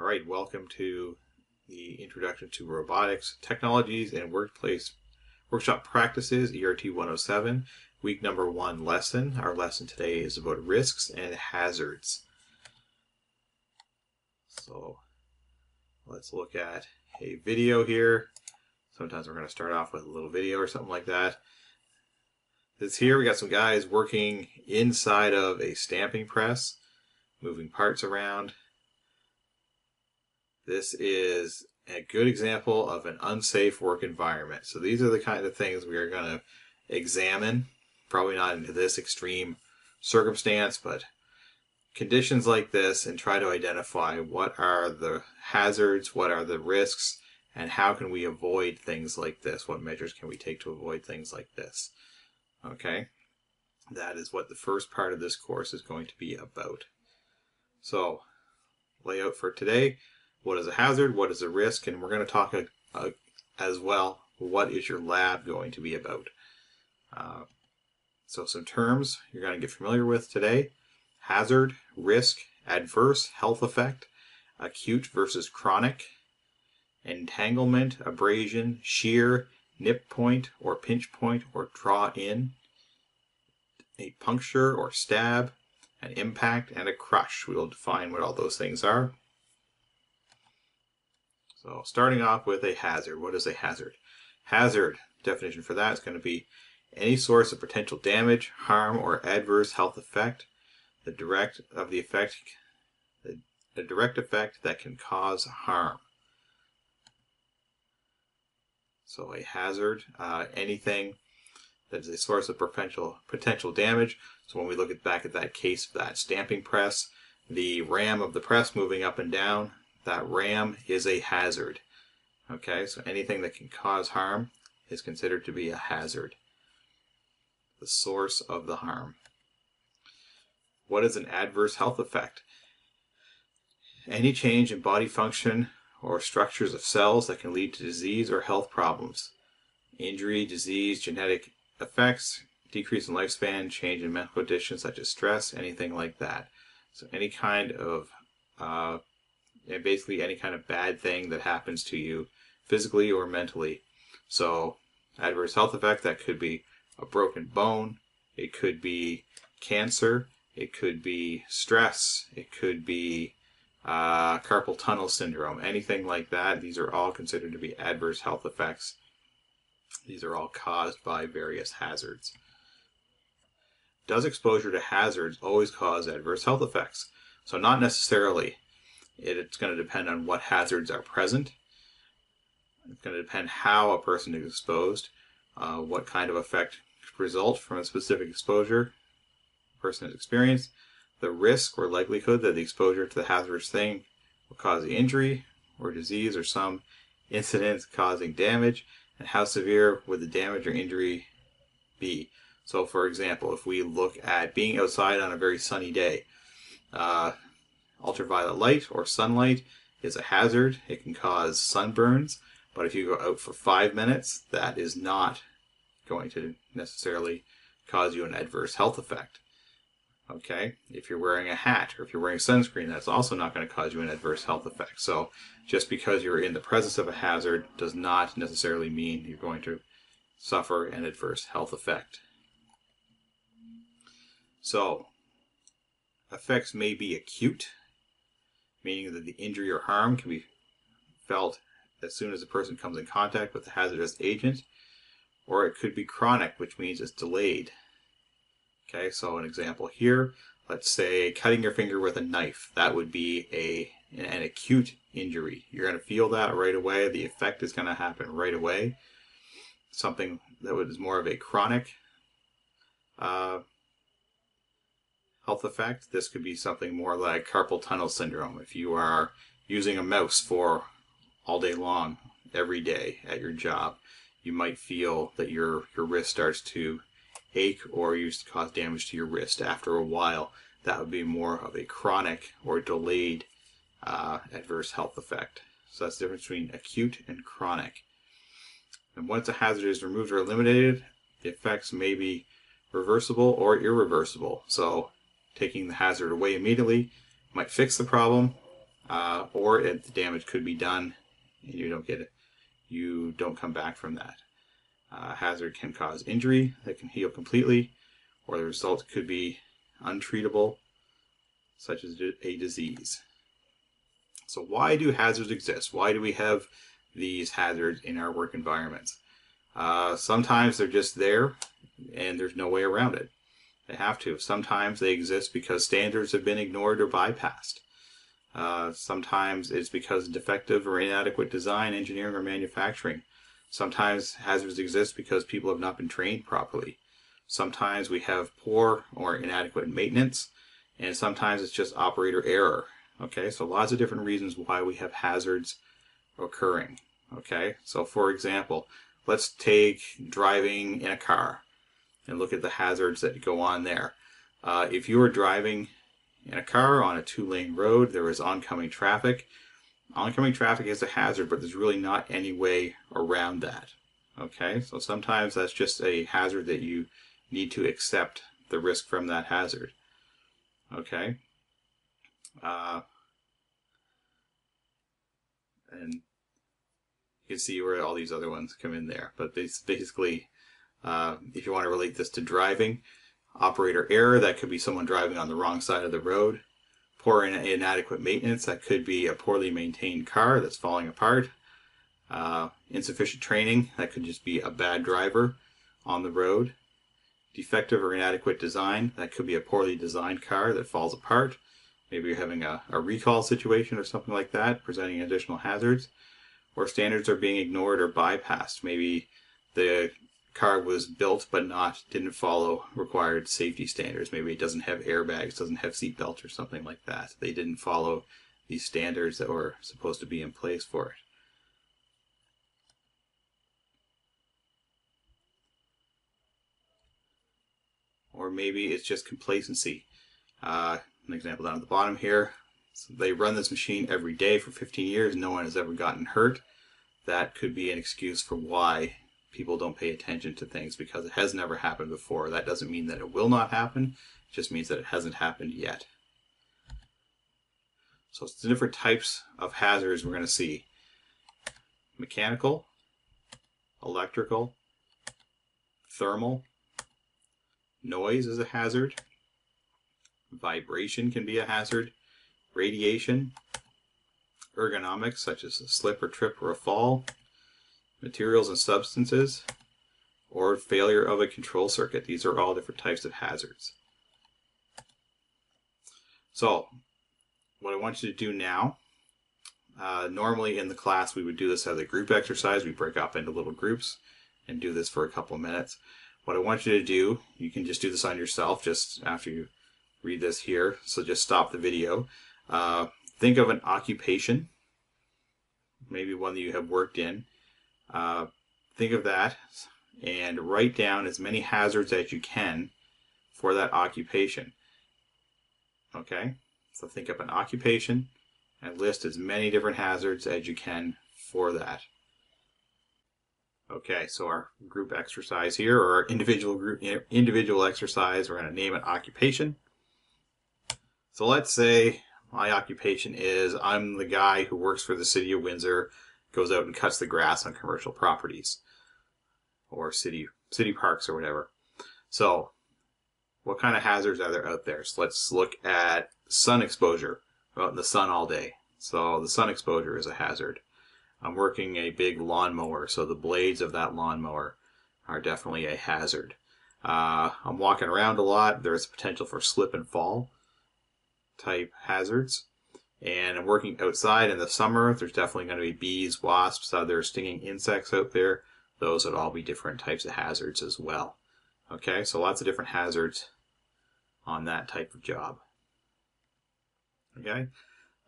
All right, welcome to the Introduction to Robotics Technologies and Workplace Workshop Practices, ERT 107, week number one lesson. Our lesson today is about risks and hazards. So let's look at a video here. Sometimes we're going to start off with a little video or something like that. This here, we got some guys working inside of a stamping press, moving parts around. This is a good example of an unsafe work environment. So these are the kind of things we are going to examine, probably not into this extreme circumstance, but conditions like this and try to identify what are the hazards, what are the risks, and how can we avoid things like this? What measures can we take to avoid things like this? Okay, that is what the first part of this course is going to be about. So, layout for today what is a hazard, what is a risk, and we're going to talk a, a, as well what is your lab going to be about. Uh, so, some terms you're going to get familiar with today hazard, risk, adverse health effect, acute versus chronic, entanglement, abrasion, shear, nip point or pinch point or draw in, a puncture or stab, an impact, and a crush. We will define what all those things are. So starting off with a hazard. What is a hazard? Hazard, definition for that is going to be any source of potential damage, harm, or adverse health effect. The direct of the effect, the, direct effect that can cause harm. So a hazard, uh, anything that is a source of potential potential damage. So when we look at back at that case of that stamping press, the ram of the press moving up and down, that ram is a hazard. Okay, so anything that can cause harm is considered to be a hazard. The source of the harm. What is an adverse health effect? Any change in body function or structures of cells that can lead to disease or health problems. Injury, disease, genetic effects, decrease in lifespan, change in mental conditions such as stress, anything like that. So any kind of, uh, basically any kind of bad thing that happens to you physically or mentally. So adverse health effect, that could be a broken bone, it could be cancer, it could be stress, it could be uh, carpal tunnel syndrome, anything like that. These are all considered to be adverse health effects. These are all caused by various hazards. Does exposure to hazards always cause adverse health effects? So not necessarily. It's going to depend on what hazards are present. It's going to depend how a person is exposed, uh, what kind of effect result from a specific exposure a person has experienced, the risk or likelihood that the exposure to the hazardous thing will cause injury or disease or some incident causing damage, and how severe would the damage or injury be. So, for example, if we look at being outside on a very sunny day, uh, ultraviolet light or sunlight is a hazard. It can cause sunburns, but if you go out for five minutes, that is not going to necessarily cause you an adverse health effect. Okay, if you're wearing a hat or if you're wearing sunscreen, that's also not going to cause you an adverse health effect. So, just because you're in the presence of a hazard does not necessarily mean you're going to suffer an adverse health effect. So, effects may be acute, meaning that the injury or harm can be felt as soon as the person comes in contact with the hazardous agent, or it could be chronic, which means it's delayed. Okay, so an example here, let's say cutting your finger with a knife. That would be a an acute injury. You're going to feel that right away. The effect is going to happen right away. Something that is more of a chronic uh, health effect. This could be something more like carpal tunnel syndrome. If you are using a mouse for all day long, every day at your job, you might feel that your, your wrist starts to ache or you cause damage to your wrist. After a while, that would be more of a chronic or delayed uh, adverse health effect. So that's the difference between acute and chronic. And once a hazard is removed or eliminated, the effects may be reversible or irreversible. So taking the hazard away immediately might fix the problem. uh, or it, the damage could be done and you don't get it. You don't come back from that. Uh, hazard can cause injury that can heal completely, or the result could be untreatable, such as a disease. So, why do hazards exist? Why do we have these hazards in our work environments? Uh, sometimes they're just there and there's no way around it. They have to. Sometimes they exist because standards have been ignored or bypassed. Uh, sometimes it's because defective or inadequate design, engineering, or manufacturing. Sometimes hazards exist because people have not been trained properly. Sometimes we have poor or inadequate maintenance, and sometimes it's just operator error. Okay, so lots of different reasons why we have hazards occurring. Okay, so for example, let's take driving in a car and look at the hazards that go on there. Uh, if you are driving in a car on a two lane road, there is oncoming traffic. Oncoming traffic is a hazard, but there's really not any way around that. Okay, so sometimes that's just a hazard that you need to accept the risk from that hazard. Okay. Uh, and you can see where all these other ones come in there. But basically, uh, if you want to relate this to driving, operator error, that could be someone driving on the wrong side of the road. Poor and inadequate maintenance, that could be a poorly maintained car that's falling apart. Uh, insufficient training, that could just be a bad driver on the road. Defective or inadequate design, that could be a poorly designed car that falls apart. Maybe you're having a, a recall situation or something like that, presenting additional hazards. Or standards are being ignored or bypassed. Maybe the car was built but not didn't follow required safety standards. Maybe it doesn't have airbags, doesn't have seat belts or something like that. They didn't follow these standards that were supposed to be in place for it. Or maybe it's just complacency. Uh, an example down at the bottom here. So they run this machine every day for 15 years. No one has ever gotten hurt. That could be an excuse for why people don't pay attention to things because it has never happened before. That doesn't mean that it will not happen, it just means that it hasn't happened yet. So it's the different types of hazards we're going to see. Mechanical, electrical, thermal, noise is a hazard, vibration can be a hazard, radiation, ergonomics such as a slip or trip or a fall, materials and substances, or failure of a control circuit. These are all different types of hazards. So, what I want you to do now, uh, normally in the class we would do this as a group exercise. We break up into little groups and do this for a couple of minutes. What I want you to do, you can just do this on yourself just after you read this here. So just stop the video. Uh, think of an occupation, maybe one that you have worked in, uh, think of that and write down as many hazards as you can for that occupation. Okay, so think of an occupation and list as many different hazards as you can for that. Okay, so our group exercise here, or our individual group individual exercise, we're going to name an occupation. So let's say my occupation is I'm the guy who works for the city of Windsor goes out and cuts the grass on commercial properties or city city parks or whatever. So, what kind of hazards are there out there? So let's look at sun exposure. Out in the sun all day. So the sun exposure is a hazard. I'm working a big lawnmower, so the blades of that lawnmower are definitely a hazard. Uh, I'm walking around a lot. There's potential for slip and fall type hazards and working outside in the summer, there's definitely going to be bees, wasps, other stinging insects out there. Those would all be different types of hazards as well. Okay, so lots of different hazards on that type of job. Okay,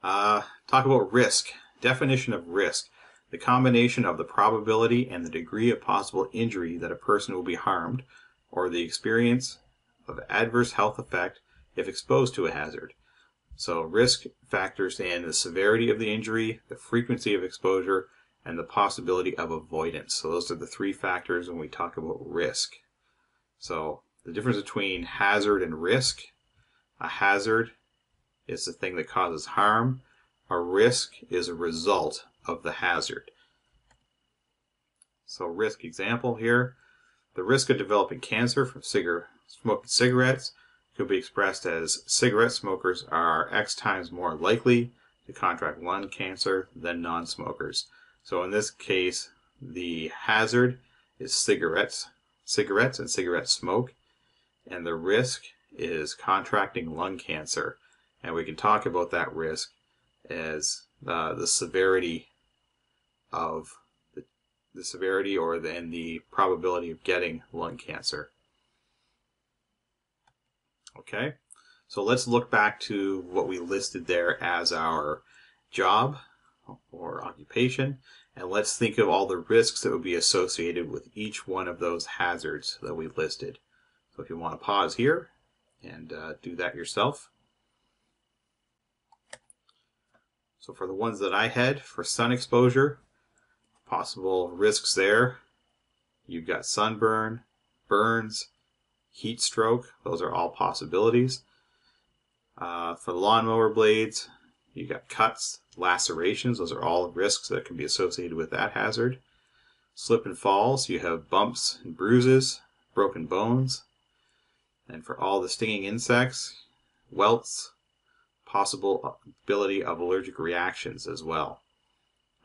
uh, talk about risk. Definition of risk. The combination of the probability and the degree of possible injury that a person will be harmed, or the experience of adverse health effect if exposed to a hazard. So risk factors in the severity of the injury, the frequency of exposure, and the possibility of avoidance. So those are the three factors when we talk about risk. So the difference between hazard and risk. A hazard is the thing that causes harm, A risk is a result of the hazard. So risk example here. The risk of developing cancer from cigar smoking cigarettes could be expressed as cigarette smokers are X times more likely to contract lung cancer than non-smokers. So in this case, the hazard is cigarettes, cigarettes and cigarette smoke, and the risk is contracting lung cancer. And we can talk about that risk as uh, the severity of the, the severity or then the probability of getting lung cancer. Okay, so let's look back to what we listed there as our job or occupation, and let's think of all the risks that would be associated with each one of those hazards that we listed. So if you want to pause here and uh, do that yourself. So for the ones that I had, for sun exposure, possible risks there, you've got sunburn, burns, heat stroke. Those are all possibilities. Uh, for the lawnmower blades, you got cuts, lacerations. Those are all risks that can be associated with that hazard. Slip and falls, you have bumps and bruises, broken bones. And for all the stinging insects, welts, possible ability of allergic reactions as well.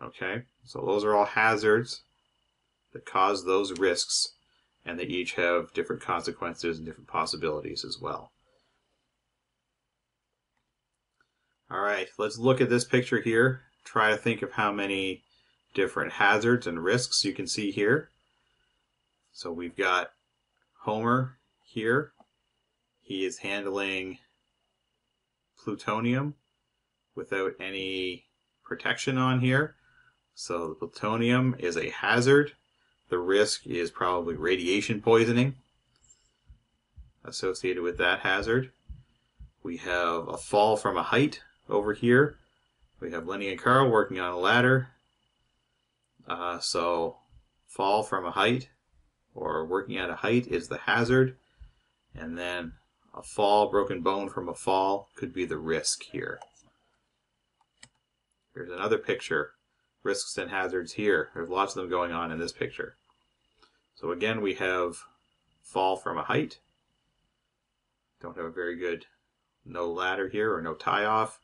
Okay, so those are all hazards that cause those risks and they each have different consequences and different possibilities as well. All right, let's look at this picture here. Try to think of how many different hazards and risks you can see here. So we've got Homer here. He is handling plutonium without any protection on here. So the plutonium is a hazard the risk is probably radiation poisoning associated with that hazard. We have a fall from a height over here. We have Lenny and Carl working on a ladder. Uh, so, fall from a height or working at a height is the hazard. And then a fall, broken bone from a fall could be the risk here. Here's another picture risks and hazards here. There's lots of them going on in this picture. So again, we have fall from a height. Don't have a very good no ladder here or no tie off.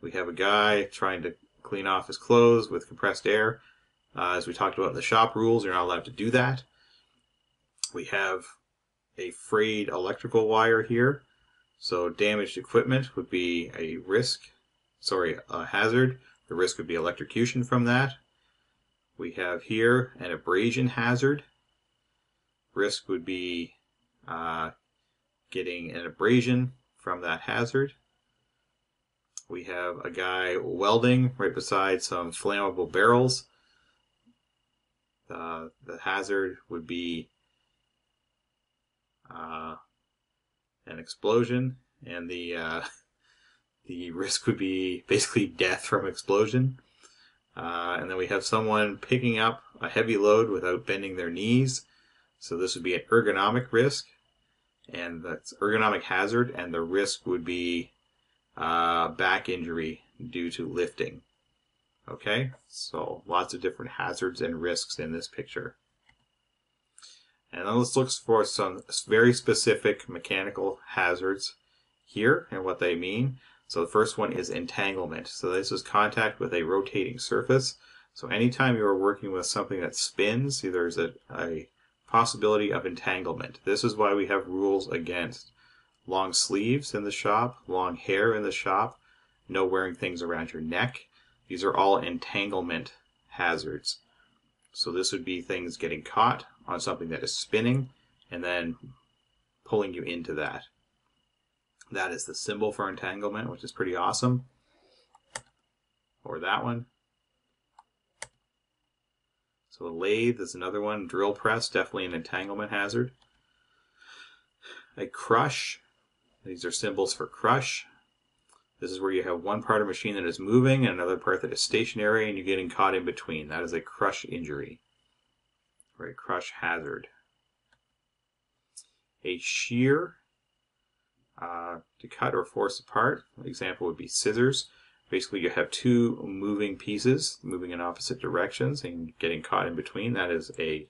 We have a guy trying to clean off his clothes with compressed air. Uh, as we talked about in the shop rules, you're not allowed to do that. We have a frayed electrical wire here. So damaged equipment would be a risk, sorry, a hazard. The risk would be electrocution from that. We have here an abrasion hazard. Risk would be uh, getting an abrasion from that hazard. We have a guy welding right beside some flammable barrels. Uh, the hazard would be uh, an explosion, and the uh, the risk would be basically death from explosion. Uh, and then we have someone picking up a heavy load without bending their knees. So this would be an ergonomic risk, and that's ergonomic hazard, and the risk would be uh, back injury due to lifting. Okay, so lots of different hazards and risks in this picture. And then let's look for some very specific mechanical hazards here and what they mean. So the first one is entanglement. So this is contact with a rotating surface. So anytime you are working with something that spins, there's a, a possibility of entanglement. This is why we have rules against long sleeves in the shop, long hair in the shop, no wearing things around your neck. These are all entanglement hazards. So this would be things getting caught on something that is spinning and then pulling you into that. That is the symbol for entanglement, which is pretty awesome. Or that one. So a lathe is another one. Drill press, definitely an entanglement hazard. A crush, these are symbols for crush. This is where you have one part of a machine that is moving and another part that is stationary and you're getting caught in between. That is a crush injury or a crush hazard. A shear uh, to cut or force apart. An example would be scissors. Basically, you have two moving pieces moving in opposite directions and getting caught in between. That is a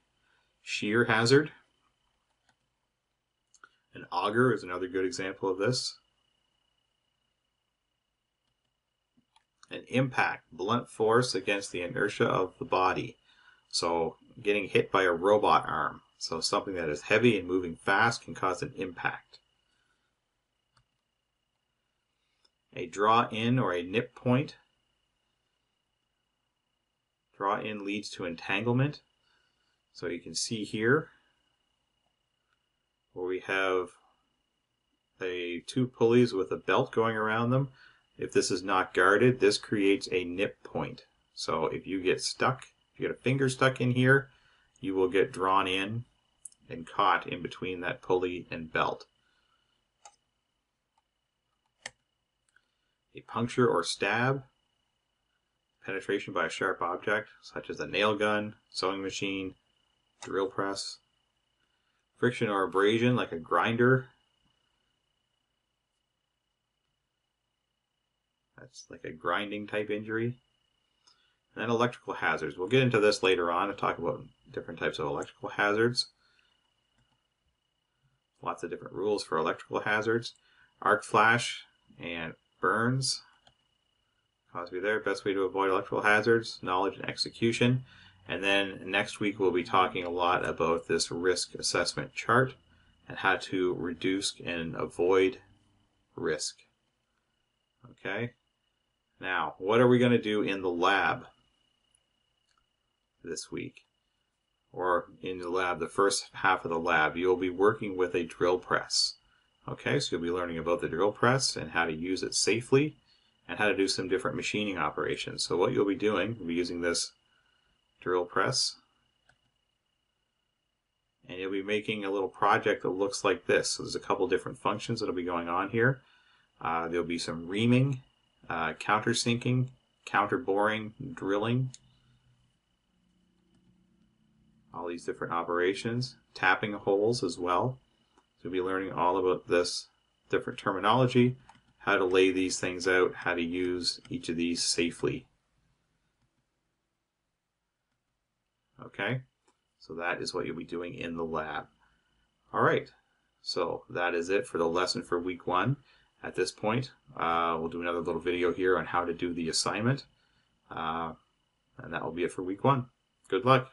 shear hazard. An auger is another good example of this. An impact, blunt force against the inertia of the body. So getting hit by a robot arm. So something that is heavy and moving fast can cause an impact. A draw in or a nip point. Draw in leads to entanglement. So you can see here where we have a two pulleys with a belt going around them. If this is not guarded, this creates a nip point. So if you get stuck, if you get a finger stuck in here, you will get drawn in and caught in between that pulley and belt. A puncture or stab, penetration by a sharp object such as a nail gun, sewing machine, drill press. Friction or abrasion like a grinder. That's like a grinding type injury. And then electrical hazards. We'll get into this later on and talk about different types of electrical hazards. Lots of different rules for electrical hazards. Arc flash and burns. Cause be there. Best way to avoid electrical hazards, knowledge and execution. And then next week we'll be talking a lot about this risk assessment chart and how to reduce and avoid risk. Okay. Now, what are we going to do in the lab this week? Or in the lab, the first half of the lab, you'll be working with a drill press. Okay, so you'll be learning about the drill press and how to use it safely and how to do some different machining operations. So what you'll be doing, you'll be using this drill press. And you'll be making a little project that looks like this. So there's a couple different functions that'll be going on here. Uh, there'll be some reaming, uh, countersinking, counter boring, drilling. All these different operations, tapping holes as well. So you'll be learning all about this different terminology, how to lay these things out, how to use each of these safely. Okay, so that is what you'll be doing in the lab. All right, so that is it for the lesson for week one. At this point, uh, we'll do another little video here on how to do the assignment. Uh, and that will be it for week one. Good luck.